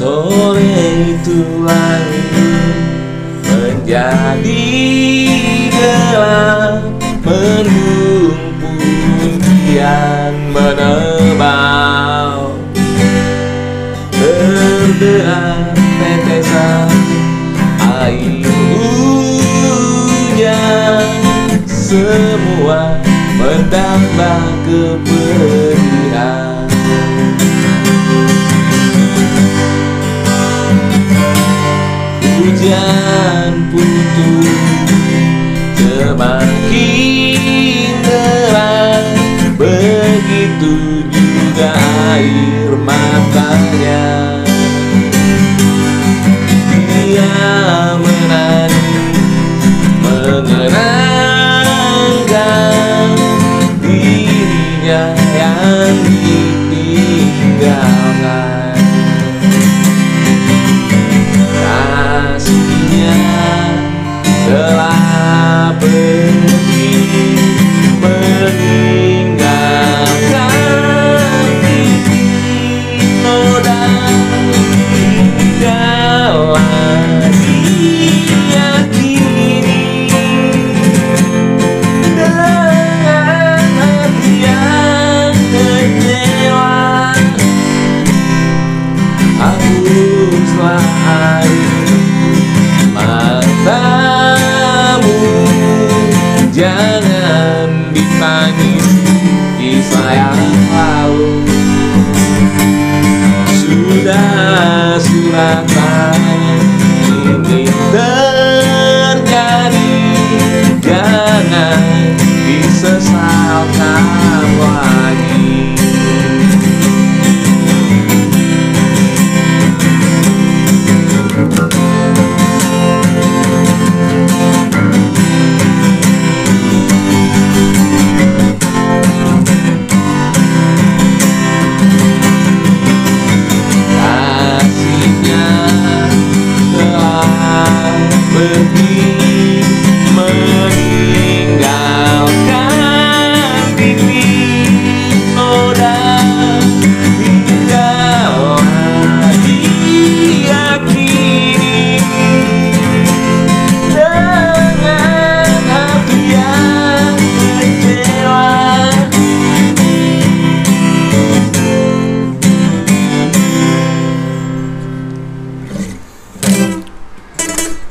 Sore itu langit menjadi gelap Mendung air hujan Semua menambah kepedihan. Hujan putus semakin deras Begitu juga air matanya yang ditinggalkan kasihnya telah pergi air matamu jangan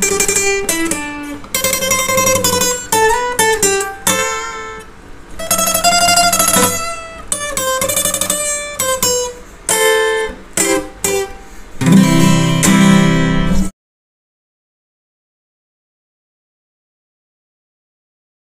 Música